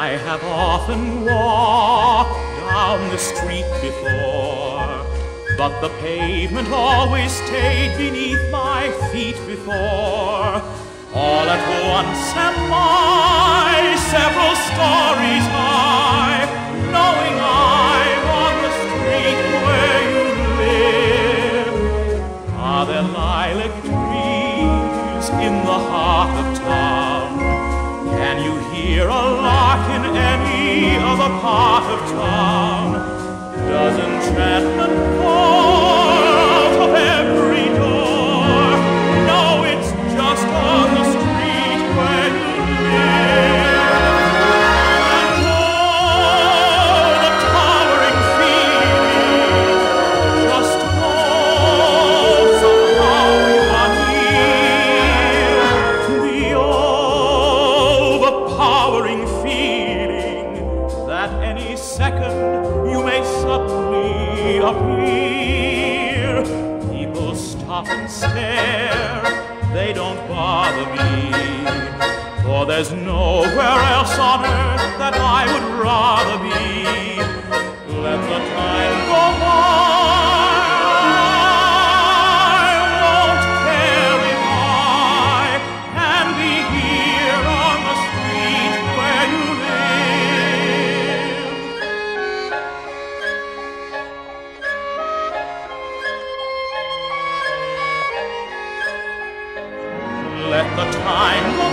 I have often walked down the street before, but the pavement always stayed beneath my feet before. All at once am I several stories high, knowing I'm on the street where you live. Are there lilac trees in the heart of part of town? Does enchantment pour out of every door? No, it's just on the street where you live. And oh, the towering feeling, just know somehow you are near. The overpowering second you may suddenly appear. People stop and stare, they don't bother me. For there's nowhere else on earth that I would rather the time